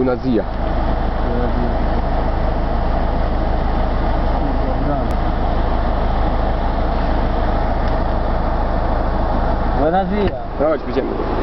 Una zia. Buenos días. Chodź, będziemy.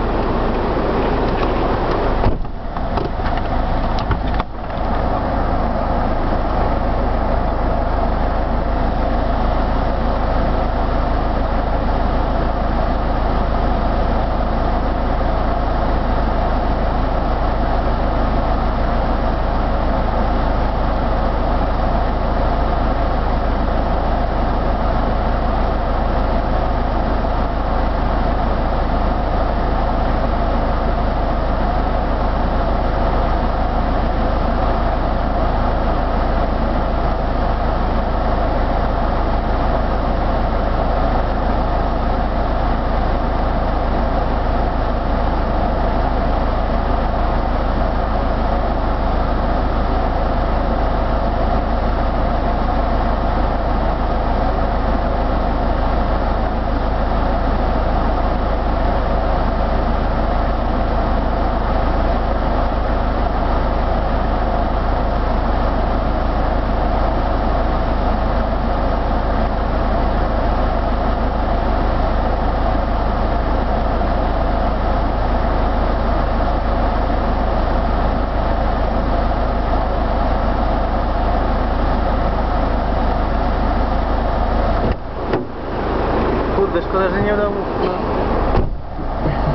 Szkoda, że nie udało mu...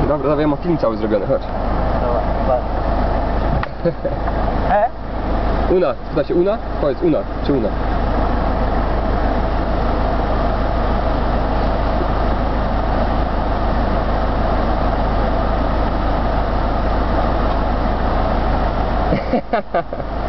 Dobra, dawaj, mam film cały zrobiony, chodź. Dobra. E? Una, spyta się Una? Powiedz Una, czy Una? Czyli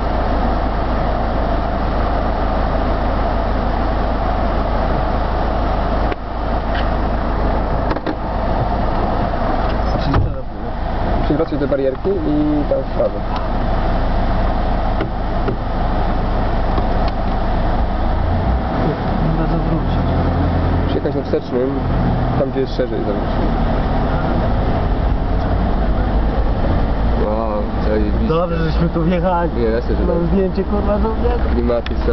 Przywracaj do barierki i tam w prawo. Chyba zawrócić. Przyjechać na wstecznym, tam gdzie jest szerzej zawrócić. Wow, zajebiście. Dobrze, żeśmy tu wjechali. Nie, jasne, że Mam tak. zdjęcie kurwa żołnierza. Klimaty są.